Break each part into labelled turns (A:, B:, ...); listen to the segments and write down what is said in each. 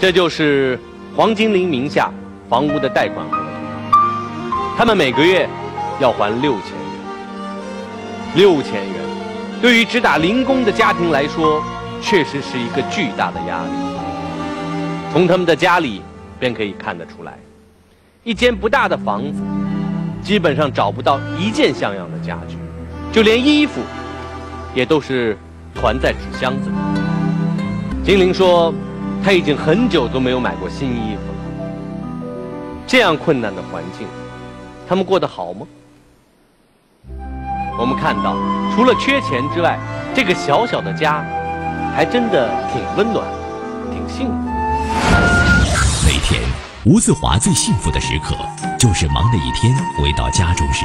A: 这就是黄金陵名下房屋的贷款合同，他们每个月要还六千元。六千元，对于只打零工的家庭来说，确实是一个巨大的压力。从他们的家里便可以看得出来，一间不大的房子，基本上找不到一件像样的家具，就连衣服也都是团在纸箱子里。金玲说，他已经很久都没有买过新衣服了。这样困难的环境，他们过得好吗？我们看到，除了缺钱之外，这个小小的家，还真的挺温暖，挺幸福。
B: 那天，吴自华最幸福的时刻，就是忙了一天回到家中时，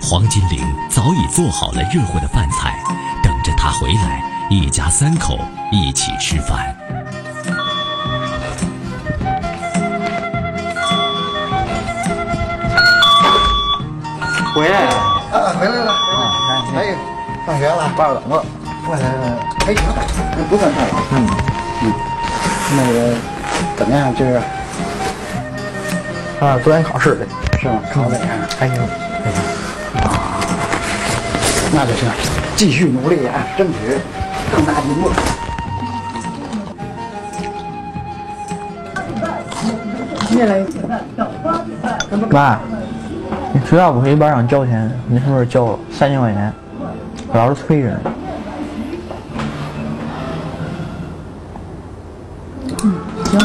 B: 黄金玲早已做好了热乎的饭菜，等着他回来，一家三口一起吃饭。
C: 回来了，
D: 啊，回来了。哎，放学了，
C: 爸怎么了？
D: 过来还行，不算太晚。
C: 嗯
D: 嗯，那个怎么样？就是
C: 啊，昨天考试的，
D: 是吗？考怎样？
C: 还行，还行。
D: 啊，那就行，继续努力啊，争取更大进步。
C: 妈，你学校不是一班长交钱？你是不是交了三千块钱？老师催着呢。
E: 行，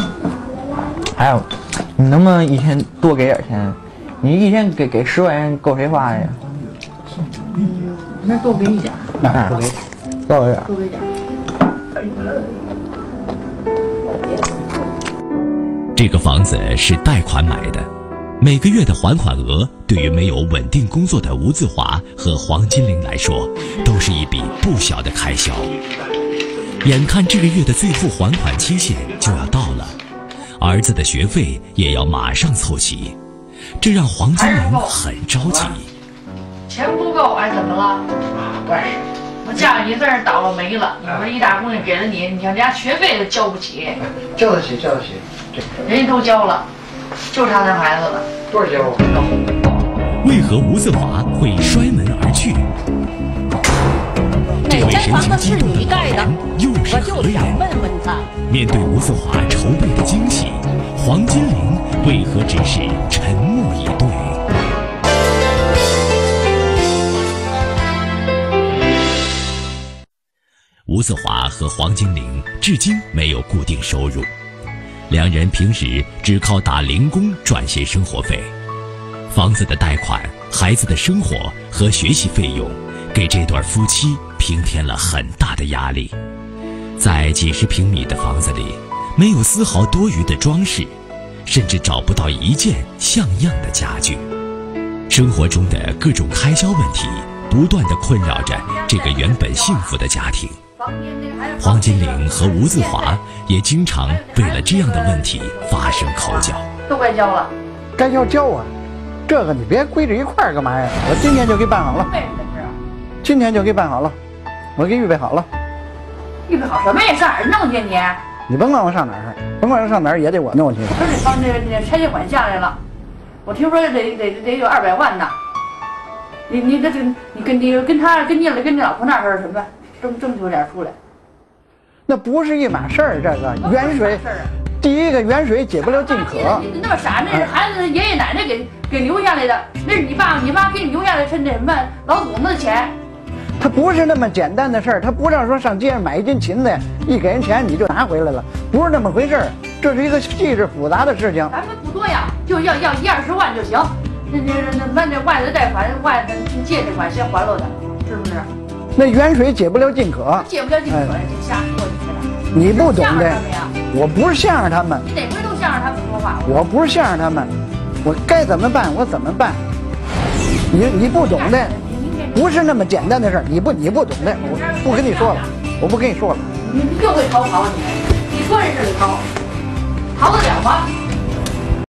C: 还有，你能不能一天多给点钱？你一天给给十块钱够谁花的呀？
E: 那多给一点，
C: 哎，
D: 多给
C: 多给点。
E: 多给点。
B: 这个房子是贷款买的，每个月的还款额对于没有稳定工作的吴自华和黄金玲来说，都是一笔不小的开销。眼看这个月的最后还款期限就要到了，儿子的学费也要马上凑齐，这让黄金玲很着急。
E: 钱不够还怎么了？
D: 但是
E: 我家里这儿倒了霉了，你说一大姑娘给了你，你看连学费都交不起，
D: 交得起，交得起。这
E: 人家都交了，就差咱孩子了。
D: 多少交？
B: 为何吴自华会摔门而去？这位神情激动的老人又是何人？面对吴自华筹备的惊喜，黄金玲为何只是沉默以对？吴自华和黄金玲至今没有固定收入，两人平时只靠打零工赚些生活费。房子的贷款、孩子的生活和学习费用，给这对夫妻平添了很大的压力。在几十平米的房子里，没有丝毫多余的装饰，甚至找不到一件像样的家具。生活中的各种开销问题，不断的困扰着这个原本幸福的家庭。黄金玲和吴自华也经常为了这样的问题发生口角。
E: 都该交了，
D: 该要交啊！这个你别归着一块儿干嘛呀？我今天就给办好了，
E: 为什么这是？
D: 今天就给办好了，我给预备好了。
E: 预备好什么呀？上哪儿弄去你？
D: 你甭管我上哪儿，甭管我上哪儿也得我弄去。
E: 说这房这这拆迁款下来了，我听说得得得有二百万呢。你你这这你跟你跟他跟你跟你老婆那儿什么争争取点出来？
D: 那不是一码事儿，这个远水
E: 事儿啊。
D: 第一个远水解不了近渴。
E: 那么傻，那是孩子爷爷奶奶给给留下来的，那是你爸你妈给你留下来是那什么老祖宗的钱。
D: 他不是那么简单的事儿，他不让说上街上买一斤芹菜，一给人钱你就拿回来了，不是那么回事儿。这是一个细致复杂的事情。
E: 咱们不多呀，就要要一二十万就行。那那那那那外头贷款外头借的款先还了的，是不是？
D: 那远水解不了近渴，
E: 解不了近渴呀，就瞎说你了。
D: 你不懂的，我不是向着他们，
E: 你哪回都向着他们说话。
D: 我不是向着他们，我该怎么办我怎么办。你你不懂的，不是那么简单的事儿，你不你不懂的，我不跟你说了，我不跟你说了。
E: 你又会逃跑你，你说这事你逃，逃得了吗？